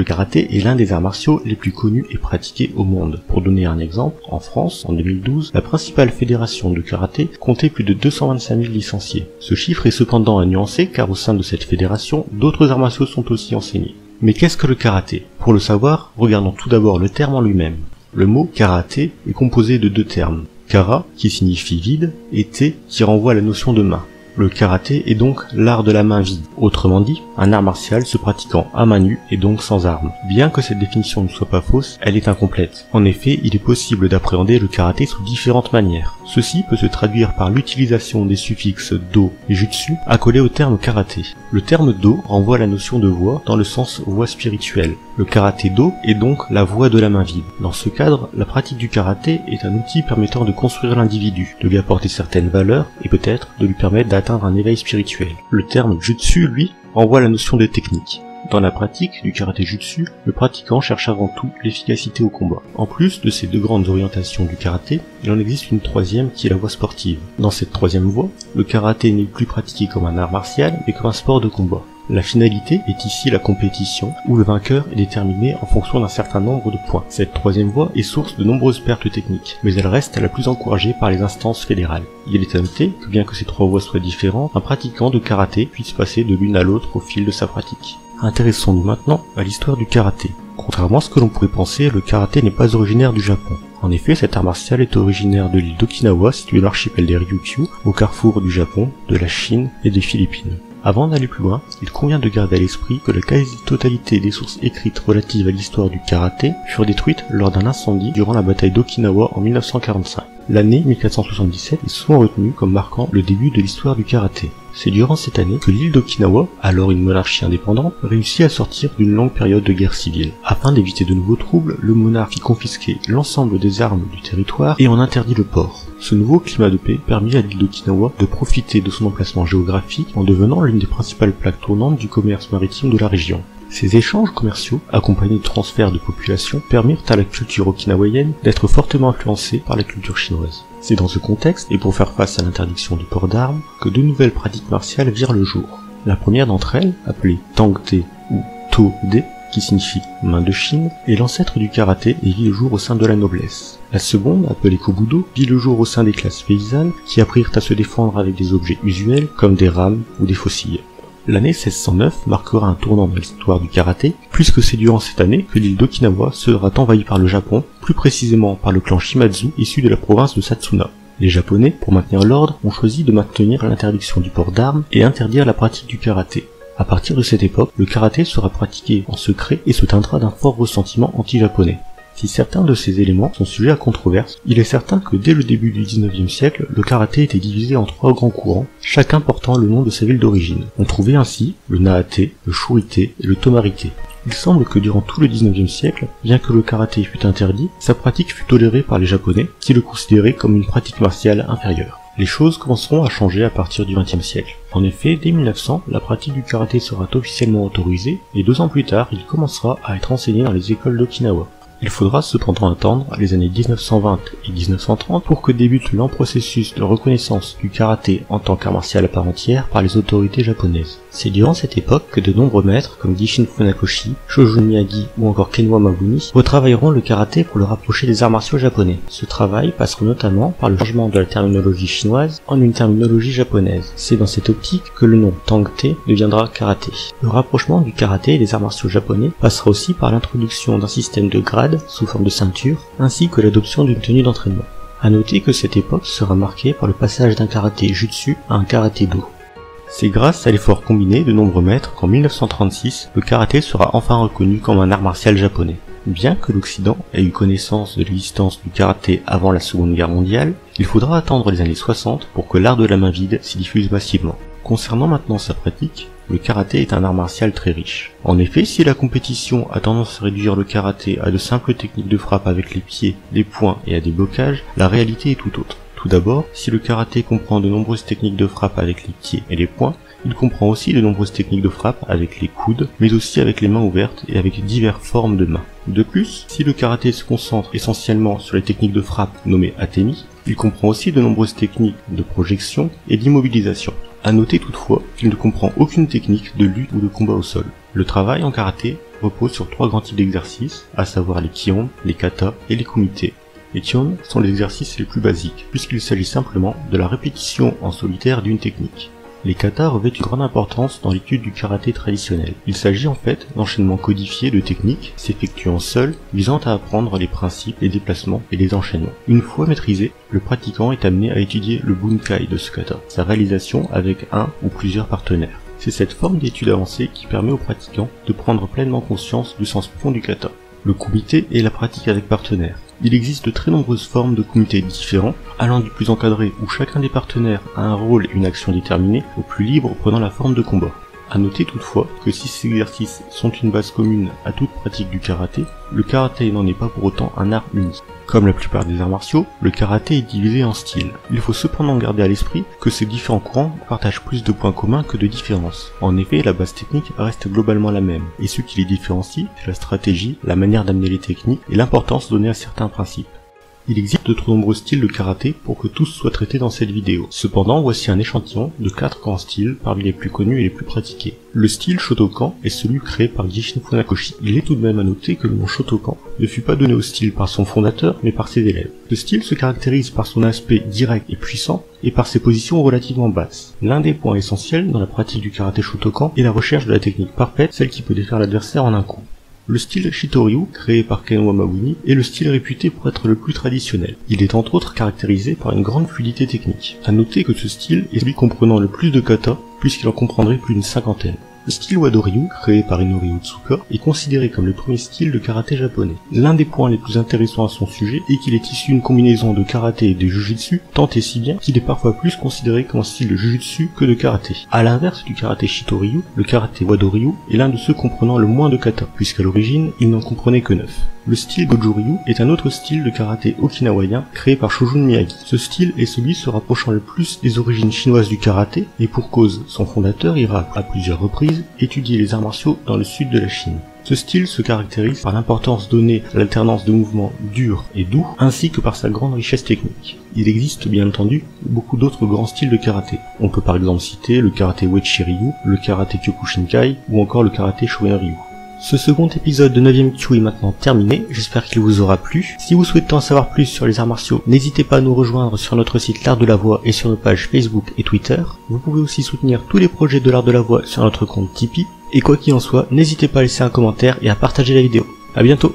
Le karaté est l'un des arts martiaux les plus connus et pratiqués au monde. Pour donner un exemple, en France, en 2012, la principale fédération de karaté comptait plus de 225 000 licenciés. Ce chiffre est cependant à nuancer car au sein de cette fédération, d'autres arts martiaux sont aussi enseignés. Mais qu'est-ce que le karaté? Pour le savoir, regardons tout d'abord le terme en lui-même. Le mot karaté est composé de deux termes. Kara, qui signifie vide, et te, qui renvoie à la notion de main. Le karaté est donc l'art de la main vide. Autrement dit, un art martial se pratiquant à main nue et donc sans armes. Bien que cette définition ne soit pas fausse, elle est incomplète. En effet, il est possible d'appréhender le karaté sous différentes manières. Ceci peut se traduire par l'utilisation des suffixes do et jutsu accolés au terme karaté. Le terme do renvoie à la notion de voie dans le sens voie spirituelle. Le karaté do est donc la voie de la main vide. Dans ce cadre, la pratique du karaté est un outil permettant de construire l'individu, de lui apporter certaines valeurs et peut-être de lui permettre d'atteindre un éveil spirituel. Le terme jutsu, lui, renvoie à la notion de technique. Dans la pratique du karaté jutsu, le pratiquant cherche avant tout l'efficacité au combat. En plus de ces deux grandes orientations du karaté, il en existe une troisième qui est la voie sportive. Dans cette troisième voie, le karaté n'est plus pratiqué comme un art martial, mais comme un sport de combat. La finalité est ici la compétition, où le vainqueur est déterminé en fonction d'un certain nombre de points. Cette troisième voie est source de nombreuses pertes techniques, mais elle reste la plus encouragée par les instances fédérales. Il est à noter que bien que ces trois voies soient différentes, un pratiquant de karaté puisse passer de l'une à l'autre au fil de sa pratique. Intéressons-nous maintenant à l'histoire du karaté. Contrairement à ce que l'on pourrait penser, le karaté n'est pas originaire du Japon. En effet, cet art martial est originaire de l'île d'Okinawa, située dans l'archipel des Ryukyu, au carrefour du Japon, de la Chine et des Philippines. Avant d'aller plus loin, il convient de garder à l'esprit que la quasi-totalité des sources écrites relatives à l'histoire du karaté furent détruites lors d'un incendie durant la bataille d'Okinawa en 1945. L'année 1477 est souvent retenue comme marquant le début de l'histoire du karaté. C'est durant cette année que l'île d'Okinawa, alors une monarchie indépendante, réussit à sortir d'une longue période de guerre civile. Afin d'éviter de nouveaux troubles, le monarque fit confisquer l'ensemble des armes du territoire et en interdit le port. Ce nouveau climat de paix permit à l'île d'Okinawa de profiter de son emplacement géographique en devenant l'une des principales plaques tournantes du commerce maritime de la région. Ces échanges commerciaux, accompagnés de transferts de population, permirent à la culture okinawaïenne d'être fortement influencée par la culture chinoise. C'est dans ce contexte, et pour faire face à l'interdiction du port d'armes, que de nouvelles pratiques martiales virent le jour. La première d'entre elles, appelée Tangte ou To-de, qui signifie main de Chine, est l'ancêtre du karaté et vit le jour au sein de la noblesse. La seconde, appelée Kobudo, vit le jour au sein des classes paysannes qui apprirent à se défendre avec des objets usuels comme des rames ou des faucilles. L'année 1609 marquera un tournant dans l'histoire du karaté, puisque c'est durant cette année que l'île d'Okinawa sera envahie par le Japon, plus précisément par le clan Shimazu issu de la province de Satsuna. Les Japonais, pour maintenir l'ordre, ont choisi de maintenir l'interdiction du port d'armes et interdire la pratique du karaté. À partir de cette époque, le karaté sera pratiqué en secret et se teindra d'un fort ressentiment anti-japonais. Si certains de ces éléments sont sujets à controverse, il est certain que dès le début du 19e siècle, le karaté était divisé en trois grands courants, chacun portant le nom de sa ville d'origine. On trouvait ainsi le Naate, le Shurite et le Tomarite. Il semble que durant tout le 19e siècle, bien que le karaté fût interdit, sa pratique fut tolérée par les japonais, qui le considéraient comme une pratique martiale inférieure. Les choses commenceront à changer à partir du XXe siècle. En effet, dès 1900, la pratique du karaté sera officiellement autorisée, et deux ans plus tard, il commencera à être enseigné dans les écoles d'Okinawa. Il faudra cependant attendre les années 1920 et 1930 pour que débute lent processus de reconnaissance du karaté en tant qu'art martial à part entière par les autorités japonaises. C'est durant cette époque que de nombreux maîtres comme Gishin Funakoshi, Shojun Miyagi ou encore Kenwa Mabuni retravailleront le karaté pour le rapprocher des arts martiaux japonais. Ce travail passera notamment par le changement de la terminologie chinoise en une terminologie japonaise. C'est dans cette optique que le nom Tangte deviendra karaté. Le rapprochement du karaté et des arts martiaux japonais passera aussi par l'introduction d'un système de grades sous forme de ceinture ainsi que l'adoption d'une tenue d'entraînement. À noter que cette époque sera marquée par le passage d'un karaté jutsu à un karaté do. C'est grâce à l'effort combiné de nombreux maîtres qu'en 1936, le karaté sera enfin reconnu comme un art martial japonais. Bien que l'Occident ait eu connaissance de l'existence du karaté avant la Seconde Guerre mondiale, il faudra attendre les années 60 pour que l'art de la main vide s'y diffuse massivement. Concernant maintenant sa pratique, le karaté est un art martial très riche. En effet, si la compétition a tendance à réduire le karaté à de simples techniques de frappe avec les pieds, des poings et à des blocages, la réalité est tout autre. Tout d'abord, si le karaté comprend de nombreuses techniques de frappe avec les pieds et les poings, il comprend aussi de nombreuses techniques de frappe avec les coudes, mais aussi avec les mains ouvertes et avec diverses formes de mains. De plus, si le karaté se concentre essentiellement sur les techniques de frappe nommées atemi, il comprend aussi de nombreuses techniques de projection et d'immobilisation. À noter toutefois qu'il ne comprend aucune technique de lutte ou de combat au sol. Le travail en karaté repose sur trois grands types d'exercices, à savoir les kions, les katas et les kumités. Les kions sont les exercices les plus basiques, puisqu'il s'agit simplement de la répétition en solitaire d'une technique. Les katas revêtent une grande importance dans l'étude du karaté traditionnel. Il s'agit en fait d'enchaînements codifiés de techniques s'effectuant seuls, visant à apprendre les principes, les déplacements et les enchaînements. Une fois maîtrisé, le pratiquant est amené à étudier le bunkai de ce kata, sa réalisation avec un ou plusieurs partenaires. C'est cette forme d'étude avancée qui permet aux pratiquants de prendre pleinement conscience du sens profond du kata. Le comité est la pratique avec partenaires. Il existe de très nombreuses formes de comités différents, allant du plus encadré où chacun des partenaires a un rôle et une action déterminée, au plus libre prenant la forme de combat. A noter toutefois que si ces exercices sont une base commune à toute pratique du karaté, le karaté n'en est pas pour autant un art unique. Comme la plupart des arts martiaux, le karaté est divisé en styles. Il faut cependant garder à l'esprit que ces différents courants partagent plus de points communs que de différences. En effet, la base technique reste globalement la même, et ce qui les différencie, c'est la stratégie, la manière d'amener les techniques et l'importance donnée à certains principes. Il existe de trop nombreux styles de karaté pour que tous soient traités dans cette vidéo. Cependant, voici un échantillon de 4 grands styles parmi les plus connus et les plus pratiqués. Le style Shotokan est celui créé par Gishin Funakoshi. Il est tout de même à noter que le nom Shotokan ne fut pas donné au style par son fondateur, mais par ses élèves. Ce style se caractérise par son aspect direct et puissant, et par ses positions relativement basses. L'un des points essentiels dans la pratique du karaté Shotokan est la recherche de la technique parfaite, celle qui peut défaire l'adversaire en un coup. Le style Shitoryu, créé par Ken Wamawini, est le style réputé pour être le plus traditionnel. Il est entre autres caractérisé par une grande fluidité technique. A noter que ce style est celui comprenant le plus de kata, puisqu'il en comprendrait plus d'une cinquantaine. Le style Wadoryu, créé par Inori Utsuka, est considéré comme le premier style de karaté japonais. L'un des points les plus intéressants à son sujet est qu'il est issu d'une combinaison de karaté et de jujitsu, tant et si bien qu'il est parfois plus considéré comme un style de jujitsu que de karaté. A l'inverse du karaté Shitoryu, le karaté Wadoryu est l'un de ceux comprenant le moins de kata, puisqu'à l'origine, il n'en comprenait que 9. Le style Goju-Ryu est un autre style de karaté okinawayen créé par Shojun Miyagi. Ce style est celui se rapprochant le plus des origines chinoises du karaté, et pour cause, son fondateur ira à plusieurs reprises étudier les arts martiaux dans le sud de la Chine. Ce style se caractérise par l'importance donnée à l'alternance de mouvements durs et doux, ainsi que par sa grande richesse technique. Il existe bien entendu beaucoup d'autres grands styles de karaté. On peut par exemple citer le karaté Uechi-Ryu, le karaté Kyokushinkai ou encore le karaté Shorin-Ryu. Ce second épisode de 9ème Q est maintenant terminé, j'espère qu'il vous aura plu. Si vous souhaitez en savoir plus sur les arts martiaux, n'hésitez pas à nous rejoindre sur notre site L'Art de la Voix et sur nos pages Facebook et Twitter. Vous pouvez aussi soutenir tous les projets de l'Art de la Voix sur notre compte Tipeee. Et quoi qu'il en soit, n'hésitez pas à laisser un commentaire et à partager la vidéo. A bientôt